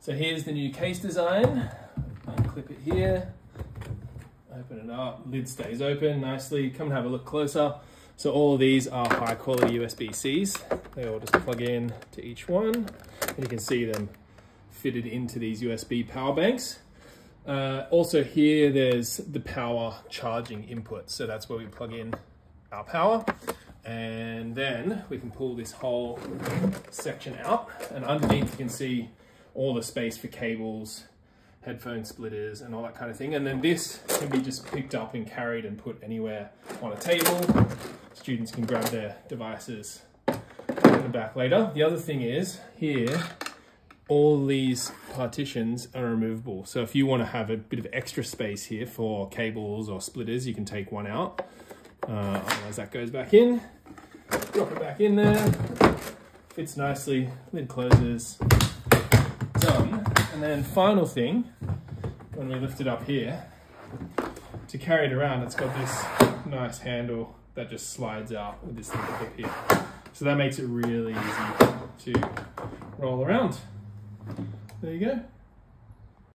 So here's the new case design. Unclip it here. Open it up. Lid stays open nicely. Come and have a look closer. So all of these are high quality USB-Cs. They all just plug in to each one. And you can see them fitted into these USB power banks. Uh, also here, there's the power charging input. So that's where we plug in our power. And then we can pull this whole section out and underneath you can see all the space for cables, headphone splitters and all that kind of thing. And then this can be just picked up and carried and put anywhere on a table. Students can grab their devices in the back later. The other thing is here, all these partitions are removable. So if you want to have a bit of extra space here for cables or splitters, you can take one out. Uh, otherwise that goes back in, drop it back in there, fits nicely, lid closes. And then final thing, when we lift it up here, to carry it around, it's got this nice handle that just slides out with this little clip here. So that makes it really easy to roll around. There you go.